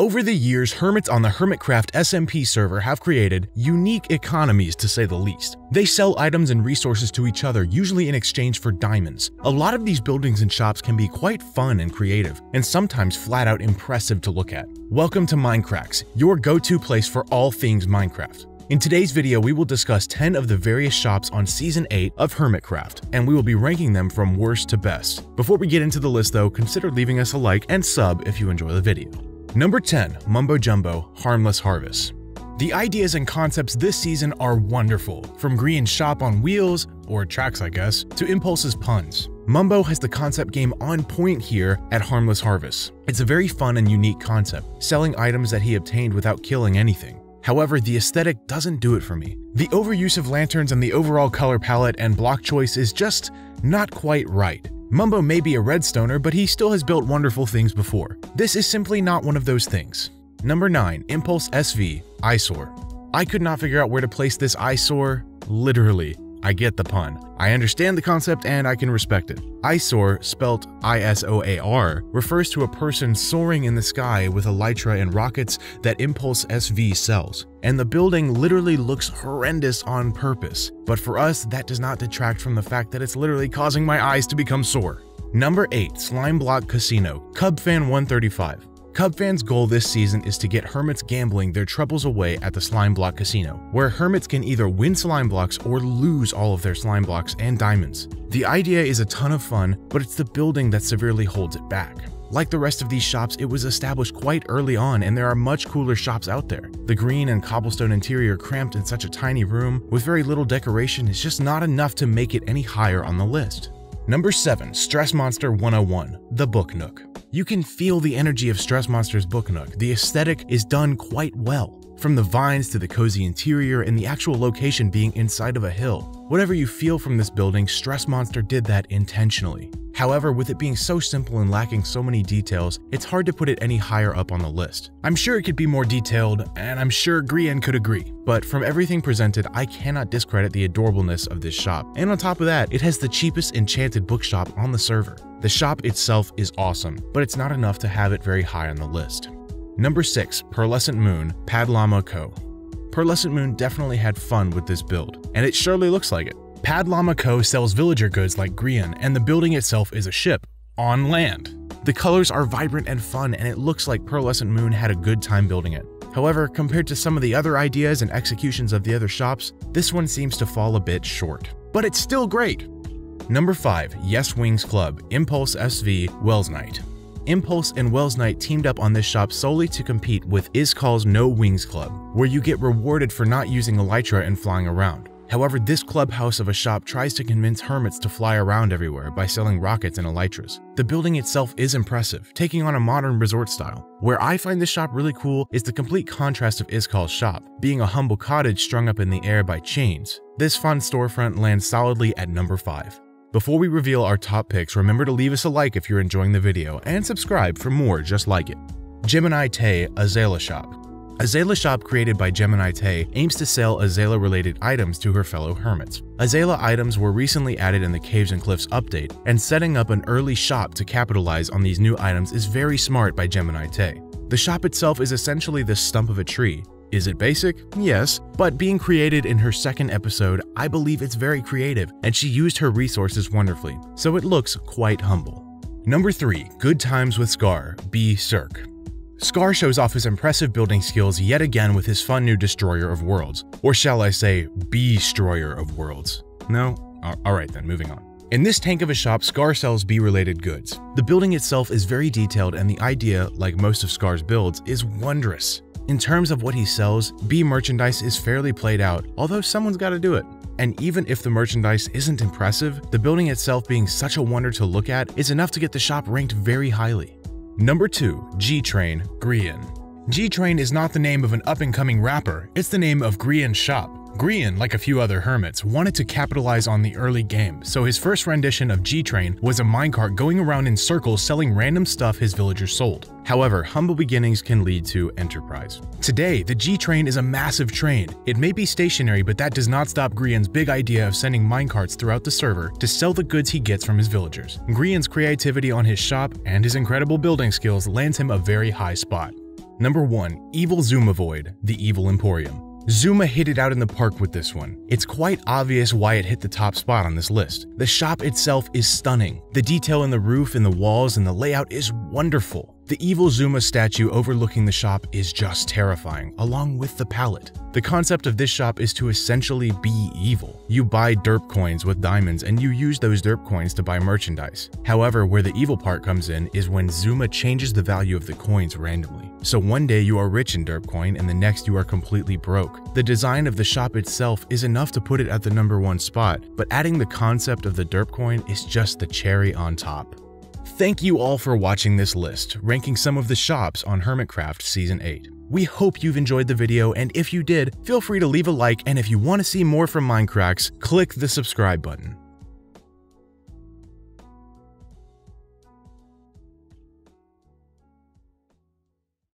Over the years, hermits on the Hermitcraft SMP server have created unique economies to say the least. They sell items and resources to each other, usually in exchange for diamonds. A lot of these buildings and shops can be quite fun and creative, and sometimes flat out impressive to look at. Welcome to Minecracks, your go-to place for all things Minecraft. In today's video, we will discuss 10 of the various shops on Season 8 of Hermitcraft, and we will be ranking them from worst to best. Before we get into the list though, consider leaving us a like and sub if you enjoy the video. Number 10. Mumbo Jumbo Harmless Harvest The ideas and concepts this season are wonderful, from Grian's shop on wheels, or tracks I guess, to Impulse's puns. Mumbo has the concept game on point here at Harmless Harvest. It's a very fun and unique concept, selling items that he obtained without killing anything. However, the aesthetic doesn't do it for me. The overuse of lanterns and the overall color palette and block choice is just not quite right. Mumbo may be a redstoner, but he still has built wonderful things before. This is simply not one of those things. Number 9. Impulse SV iSoar I could not figure out where to place this eyesore, literally. I get the pun. I understand the concept and I can respect it. Eyesore, spelt I-S-O-A-R, refers to a person soaring in the sky with elytra and rockets that Impulse SV sells. And the building literally looks horrendous on purpose. But for us, that does not detract from the fact that it's literally causing my eyes to become sore. Number 8. Slime Block Casino Cub Fan 135 Cub fans' goal this season is to get Hermits gambling their troubles away at the Slime Block Casino, where Hermits can either win slime blocks or lose all of their slime blocks and diamonds. The idea is a ton of fun, but it's the building that severely holds it back. Like the rest of these shops, it was established quite early on and there are much cooler shops out there. The green and cobblestone interior cramped in such a tiny room with very little decoration is just not enough to make it any higher on the list. Number 7. Stress Monster 101 The Book Nook you can feel the energy of Stress Monster's book nook. The aesthetic is done quite well. From the vines to the cozy interior and the actual location being inside of a hill. Whatever you feel from this building, Stress Monster did that intentionally. However, with it being so simple and lacking so many details, it's hard to put it any higher up on the list. I'm sure it could be more detailed, and I'm sure Grian could agree, but from everything presented, I cannot discredit the adorableness of this shop. And on top of that, it has the cheapest enchanted bookshop on the server. The shop itself is awesome, but it's not enough to have it very high on the list. Number 6. Pearlescent Moon Padlama Co. Pearlescent Moon definitely had fun with this build, and it surely looks like it. Padlama Co. sells villager goods like Grian, and the building itself is a ship, on land. The colors are vibrant and fun, and it looks like Pearlescent Moon had a good time building it. However, compared to some of the other ideas and executions of the other shops, this one seems to fall a bit short. But it's still great! Number 5. Yes Wings Club Impulse SV Wels Knight Impulse and Wels Knight teamed up on this shop solely to compete with Iskall's No Wings Club, where you get rewarded for not using Elytra and flying around. However, this clubhouse of a shop tries to convince hermits to fly around everywhere by selling rockets and elytras. The building itself is impressive, taking on a modern resort style. Where I find this shop really cool is the complete contrast of Iskall's shop, being a humble cottage strung up in the air by chains. This fun storefront lands solidly at number 5. Before we reveal our top picks, remember to leave us a like if you're enjoying the video, and subscribe for more just like it. Gemini Tay Azalea Shop Azalea Shop created by Gemini Tay aims to sell Azalea related items to her fellow hermits. Azalea items were recently added in the Caves and Cliffs update, and setting up an early shop to capitalize on these new items is very smart by Gemini Tay. The shop itself is essentially the stump of a tree. Is it basic? Yes, but being created in her second episode, I believe it's very creative, and she used her resources wonderfully, so it looks quite humble. Number 3. Good Times with Scar, B. Cirque Scar shows off his impressive building skills yet again with his fun new Destroyer of Worlds, or shall I say, Destroyer of Worlds. No? Alright then, moving on. In this tank of a shop, Scar sells bee-related goods. The building itself is very detailed and the idea, like most of Scar's builds, is wondrous. In terms of what he sells, bee merchandise is fairly played out, although someone's gotta do it. And even if the merchandise isn't impressive, the building itself being such a wonder to look at is enough to get the shop ranked very highly. Number 2. G-Train, Grian. G-Train is not the name of an up-and-coming rapper, it's the name of Grian's shop. Grian, like a few other hermits, wanted to capitalize on the early game, so his first rendition of G-Train was a minecart going around in circles selling random stuff his villagers sold. However, humble beginnings can lead to enterprise. Today, the G-Train is a massive train. It may be stationary, but that does not stop Grian's big idea of sending minecarts throughout the server to sell the goods he gets from his villagers. Grian's creativity on his shop and his incredible building skills lands him a very high spot. Number 1. Evil Xisumavoid, the Evil Emporium. Xisuma hit it out in the park with this one. It's quite obvious why it hit the top spot on this list. The shop itself is stunning. The detail in the roof and the walls and the layout is wonderful. The evil Xisuma statue overlooking the shop is just terrifying, along with the palette. The concept of this shop is to essentially be evil. You buy derp coins with diamonds and you use those derp coins to buy merchandise. However, where the evil part comes in is when Xisuma changes the value of the coins randomly. So one day you are rich in derp coin and the next you are completely broke. The design of the shop itself is enough to put it at the number one spot, but adding the concept of the derp coin is just the cherry on top. Thank you all for watching this list, ranking some of the shops on Hermitcraft Season 8. We hope you've enjoyed the video, and if you did, feel free to leave a like, and if you want to see more from Minecracks, click the subscribe button.